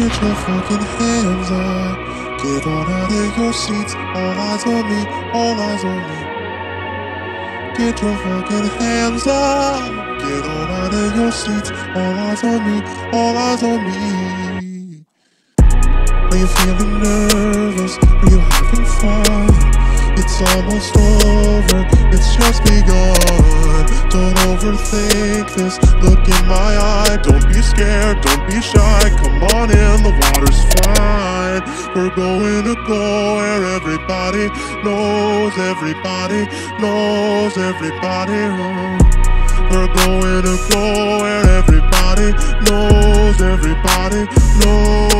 Get your fucking hands up. Get on out of your seats. All eyes on me. All eyes on me. Get your fucking hands up. Get on out of your seats. All eyes on me. All eyes on me. Are you feeling nervous? Are you having fun? It's almost over, it's just begun. Don't overthink this, look in my eye. Don't be scared, don't be shy. Come on in, the water's fine. We're going to go where everybody knows, everybody knows, everybody. We're going to go where everybody knows, everybody knows.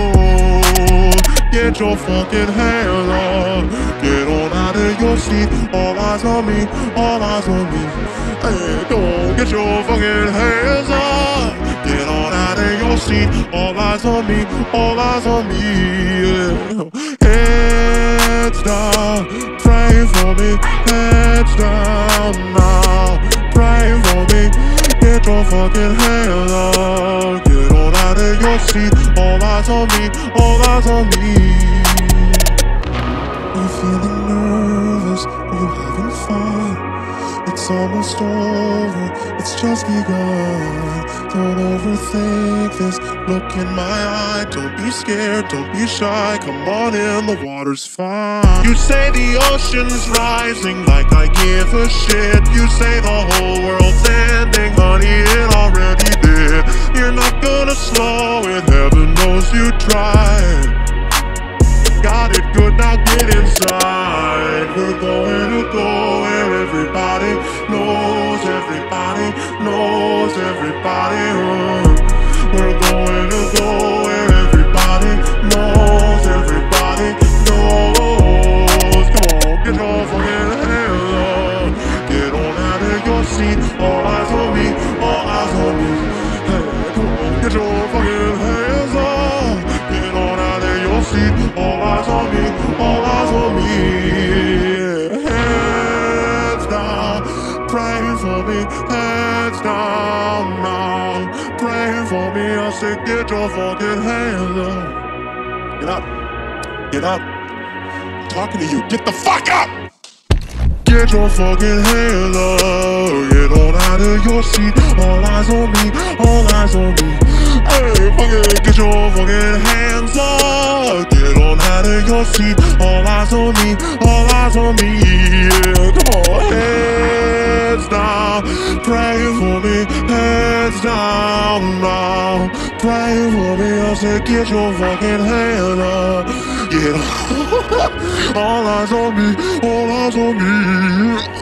Get your fucking hands up. On me. All eyes on me. Hey, don't get your fucking hands up. Get on out of your seat. All eyes on me. All eyes on me. Yeah. Heads down. Pray for me. Heads down now. Pray for me. Get your fucking hands up. Get on out of your seat. All eyes on me. All eyes on me. You feeling nervous? Are having fun? It's almost over, it's just begun. Don't overthink this. Look in my eye. Don't be scared, don't be shy. Come on in, the water's fine. You say the ocean's rising like I give a shit. You say the whole world's ending, honey, it already did. You're not gonna slow it, heaven knows you tried. Got it good, now get inside. We're going go where everybody knows, everybody knows, everybody. uh. We're going to go where everybody knows, everybody knows. Come on, get fucking hands up. Get on out of your seat. All eyes on me, all eyes on me. Me. Hands down now, pray for me. I said, get your fucking hands up. Get up, get up. I'm talking to you. Get the fuck up. Get your fucking hands up. Get on out of your seat. All eyes on me. All eyes on me. Hey, fucking get your fucking hands up. Get on out of your seat. All eyes on me. All eyes on me. Yeah, down. Pray for me. I said, get your fucking hands up. Yeah. all eyes on me. All eyes on me.